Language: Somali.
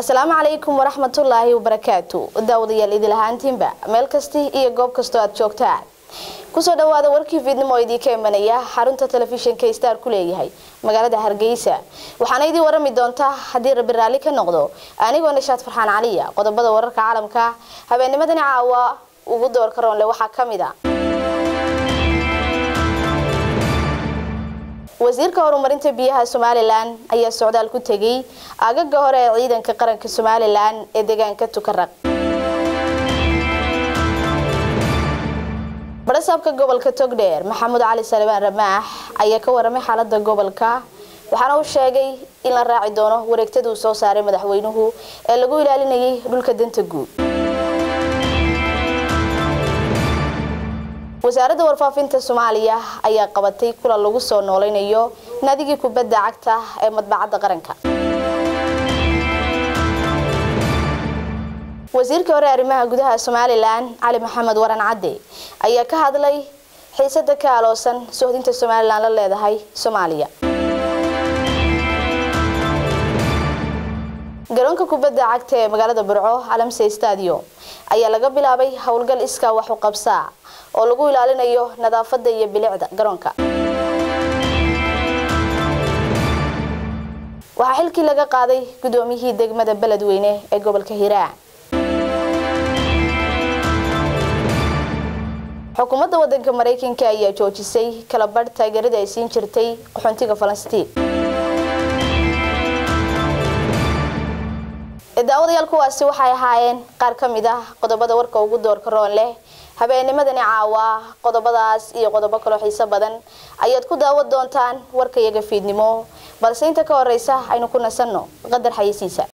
asalaamu calaykum waraxmatullaahi wabarakaatu daawadayaal idil ahaantiinba meel kasti iyo goob kastoo aad joogtaan ku soo dhawaada warkii fiidnimo oo idiinka imanaya xarunta telefishinka star ku leeyahay magaalada hargeysa. Waxaana idii warami doontaa haddii rabi raalli ka noqdo anigoo nishaad farxaan caliya qodobada wararka caalamka habeennimadani caawa ugu doorka roonle waxaa ka mid a wasiirka horumarinta biyaha somalilan ayaa socdaal ku tegay agaga hore ee ciidanka qaranka somalilan ee deegaanka tukaraq. Barasaabka gobolka togdheer maxamuud cali salibaan ramaax ayaa ka waramay xaalada gobolka waxaana uu sheegay in la raaci doono wareegtadii uu soo saaray madaxweynuhu ee lagu ilaalinayay dhulka danta guud wasaaradda warfaafinta soomaaliya ayaa qabatay kulan lagu soo nooleynayo naadigii kubadda cagta ee madbacadda qaranka. Wasiirkii hore arrimaha gudaha somalilan cali maxamed waran cadde ayaa ka hadlay xiisada ka aloosan sohdinta somalilan la leedahay soomaaliya. Garoonka kubadda cagta ee magaalada burco alamse stadium ayaa laga bilaabay howlgal iskaa wax u qabsaa oo lagu ilaalinayo nadaafada iyo bilicda garoonka. Waxaa xilkii laga qaaday gudoomiyihii degmada beledweyne ee gobolka hiiraan xukuumadda wadanka maraykanka ayaa joojisay kalabadh taageerada ay siin jirtay qaxoontiga falastiin daawadayaal kuwaasi waxay ahaayeen qaar ka mid ah qodobada warka ugu doorka roon leh. Habeennimadani caawa qodobadaas iyo qodobo kaloo xiiso badan ayaad ku daawan doontaan warka iyaga fiidnimo. Balse inta ka horeysa aynu ku nasanno qadar xayisiisa